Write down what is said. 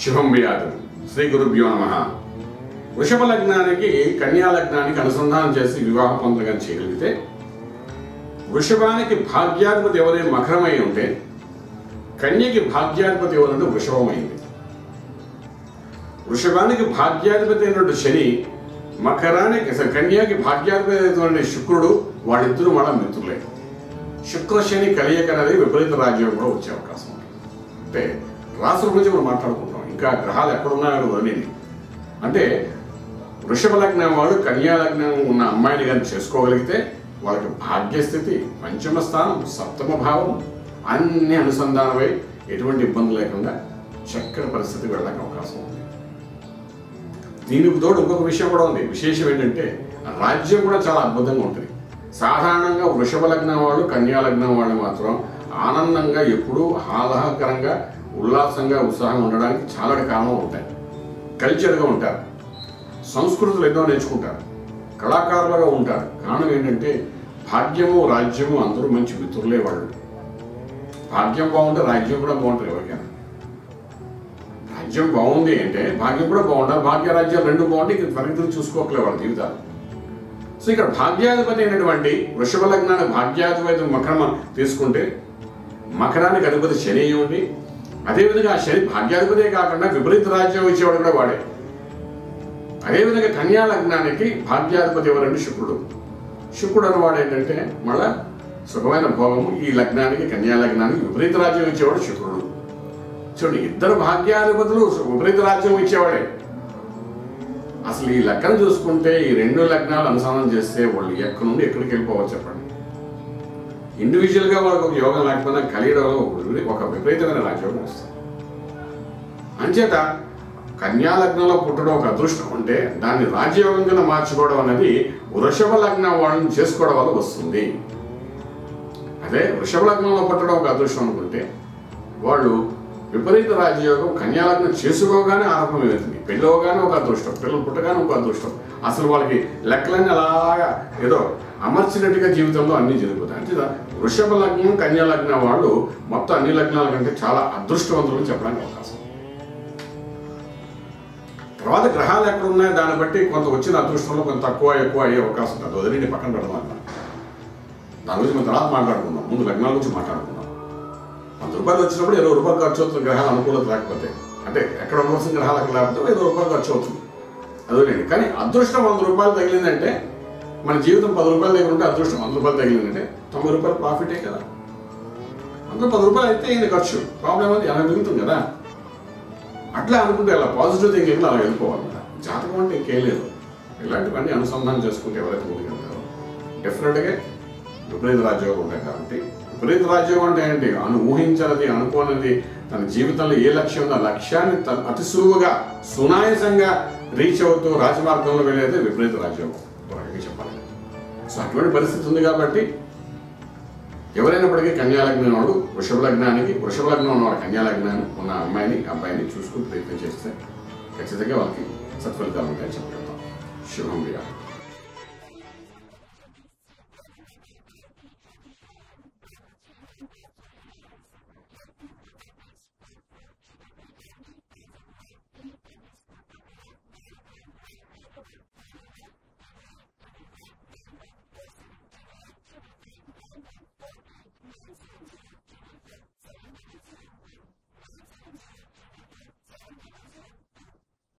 శుభం వ్యాధం శ్రీ గురుభ్యో నమ. వృషభ లగ్నానికి కన్యా లగ్నానికి అనుసంధానం చేసి వివాహ పొందగా చేయగలిగితే వృషభానికి భాగ్యాధిపతి ఎవరైనా మకరమై ఉంటే కన్యకి భాగ్యాధిపతి ఎవరంటే వృషభమైంది వృషభానికి భాగ్యాధిపతి అయినటువంటి శని మకరానికి కన్యాకి భాగ్యాధిపతి అయినటువంటి శుక్రుడు వాళ్ళిద్దరూ మళ్ళా మిత్రులే. శుక్ర శని కలియక అనేది విపరీత రాజ్యం కూడా వచ్చే అవకాశం. ఉంది అంటే రాసుల గురించి మనం మాట్లాడుకుంటాం ఇంకా గ్రహాలు ఎక్కడున్నాడు అని అంటే వృషభ లగ్నం వాడు కన్యా లగ్నం ఉన్న అమ్మాయిని కానీ చేసుకోగలిగితే వాళ్ళకి భాగ్యస్థితి పంచమ స్థానం సప్తమ భావం అన్ని అనుసంధానమై ఎటువంటి ఇబ్బంది లేకుండా చక్కటి పరిస్థితి వెళ్ళక అవకాశం ఉంది. దీనికి తోడు ఇంకొక విషయం కూడా ఉంది. విశేషం ఏంటంటే రాజ్యం కూడా చాలా అద్భుతంగా ఉంటుంది. సాధారణంగా వృషభ లగ్నం వాళ్ళు కన్యా లగ్నం వాళ్ళు మాత్రం ఆనందంగా ఎప్పుడూ ఆహ్లాదకరంగా ఉల్లాసంగా ఉత్సాహంగా ఉండడానికి చాలా కారణం ఉంటాయి. కల్చర్గా ఉంటారు. సంస్కృతులు ఎన్నో నేర్చుకుంటారు. కళాకారులుగా ఉంటారు. కారణం ఏంటంటే భాగ్యము రాజ్యము అందరూ మంచి మిత్రులే వాళ్ళు. భాగ్యం బాగుంటే రాజ్యం కూడా బాగుంటుంది ఎవరికైనా. రాజ్యం బాగుంది అంటే భాగ్యం కూడా బాగుండాలి. భాగ్య రాజ్యాలు రెండు బాగుంటే ఇక పరిస్థితులు చూసుకోకలే వాళ్ళ జీవితాలు. సో ఇక్కడ భాగ్యాధిపతి అయినటువంటి వృషభ లగ్నాన్ని భాగ్యాధిపతి మకరం తీసుకుంటే మకరానికి అధిపతి శని అయి అదేవిధంగా ఆ శని భాగ్యాధిపతే కాకుండా విపరీత రాజ్యం ఇచ్చేవాడు కూడా వాడే. అదేవిధంగా కన్యా లగ్నానికి భాగ్యాధిపతి ఎవరంటే శుక్రుడు. శుక్రుడు అన్నవాడు ఏంటంటే మళ్ళా సుఖమైన భోగము ఈ లగ్నానికి కన్యా లగ్నానికి విపరీత రాజ్యం ఇచ్చేవాడు శుక్రుడు. చూడండి ఇద్దరు భాగ్యాధిపతులు విపరీత రాజ్యం ఇచ్చేవాడే. అసలు ఈ లగ్నం చూసుకుంటే ఈ రెండు లగ్నాలు అనుసంధానం చేస్తే వాళ్ళు ఎక్కడి నుండి ఎక్కడికి వెళ్ళిపోవచ్చు చెప్పండి. ఇండివిజువల్గా వాళ్ళకి ఒక యోగం లేకపోయినా కలియడంలో ఒక విపరీతమైన రాజ్యోగం వస్తుంది. అంచేత కన్యా లగ్నంలో పుట్టడం ఒక అదృష్టం అంటే దాన్ని రాజయోగం కింద మార్చుకోవడం అనేది వృషభ లగ్నం వాళ్ళని చేసుకోవడం వల్ల వస్తుంది. అదే వృషభ లగ్నంలో పుట్టడం ఒక అదృష్టం అనుకుంటే వాళ్ళు విపరీత రాజయోగం కన్యాలగ్నం చేసుకోగానే ఆరంభమవుతుంది పెళ్ళవగానే ఒక అదృష్టం పిల్లలు పుట్టగానే ఒక అదృష్టం. అసలు వాళ్ళకి లెక్కలన్నీ అలాగా ఏదో అమర్చినట్టుగా జీవితంలో అన్నీ జరిగిపోతాయి. అంటే వృషభ లగ్నం కన్యా లగ్నం వాళ్ళు మొత్తం అన్ని లగ్నాల కంటే చాలా అదృష్టవంతులు చెప్పడానికి అవకాశం. తర్వాత గ్రహాలు ఎక్కడ ఉన్నాయో దాన్ని బట్టి కొంత వచ్చిన అదృష్టంలో కొంత తక్కువ ఎక్కువ అయ్యే అవకాశం ఉంటుంది. వదిలిండి పక్కన పెడదాం దాని గురించి మనం తర్వాత మాట్లాడుకుందాం. ముందు లగ్నాల గురించి మాట్లాడుకుందాం. దుర్భాగ్యం వచ్చినప్పుడు ఇరవై రూపాయలు ఖర్చు అవుతుంది గ్రహాలు అనుకూలత లేకపోతే. అంటే ఎక్కడ ఉండవలసిన గ్రహాలు అక్కడ లేకపోతే ఇరవై రూపాయలు ఖర్చు అవుతుంది. అదేనండి కానీ అదృష్టం వంద రూపాయలు తగిలిందంటే మన జీవితం పది రూపాయలు దగ్గర ఉంటే అదృష్టం వంద రూపాయలు తగిలిందంటే తొంభై రూపాయలు ప్రాఫిటే కదా. అందులో పది రూపాయలు అయితే అయింది ఖర్చు? ప్రాబ్లం అది అలా మిగులుతుంది కదా? అట్లా అనుకుంటే అలా పాజిటివ్ థింకింగ్లో అలా వెళ్ళిపోవాలి జాతకం అంటే ఇంకేం లేదు. ఇలాంటివన్నీ అనుసంధానం చేసుకుంటే ఎవరైతే ముందుకెళ్తారో డెఫినెట్గా విపరీత రాజ్యోగం ఉంటాయి కాబట్టి విపరీత రాజ్యం అంటే ఏంటి? అను ఊహించినది అనుకోనిది తన జీవితంలో ఏ లక్ష్యం ఉందో ఆ లక్ష్యాన్ని త- అతి సులువుగా సునాయసంగా రీచ్ అవుతూ రాజమార్గంలో వెళ్ళేది విపరీత రాజ్యం చెప్పాలి. సో అటువంటి పరిస్థితి ఉంది కాబట్టి ఎవరైనప్పటికీ కన్యా లగ్నం వాడు వృషభ లగ్నానికి వృషభ లగ్నం ఉన్నవాడు కన్యా లగ్నాన్ని ఉన్న అమ్మాయిని అబ్బాయిని చూసుకుని ప్రయత్నం చేస్తే ఖచ్చితంగా వాళ్ళకి సత్ఫలితాలు ఉంటాయని చెప్పగలుగుతాం. శుభం విరాట్.